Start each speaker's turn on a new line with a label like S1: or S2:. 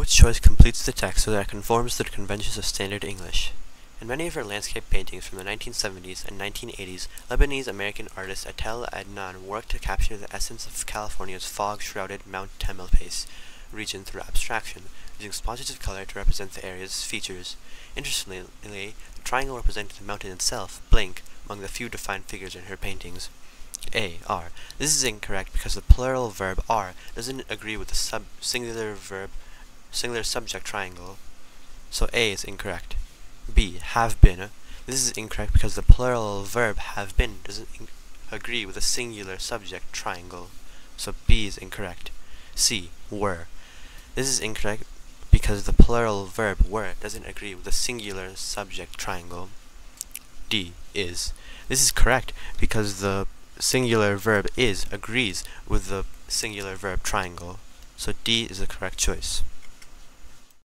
S1: Which choice completes the text so that it conforms to the conventions of standard English? In many of her landscape paintings from the 1970s and 1980s, Lebanese-American artist Etel Adnan worked to capture the essence of California's fog-shrouded Mount Tamalpais region through abstraction, using splotches of color to represent the area's features. Interestingly, the triangle represented the mountain itself, blank, among the few defined figures in her paintings. A. R. This is incorrect because the plural verb are doesn't agree with the sub singular verb singular subject triangle. So A is incorrect. B. Have been. This is incorrect because the plural verb have been doesn't agree with the singular subject triangle. So B is incorrect. C. Were. This is incorrect because the plural verb were doesn't agree with the singular subject triangle. D. Is. This is correct because the singular verb is agrees with the singular verb triangle. So D is the correct choice.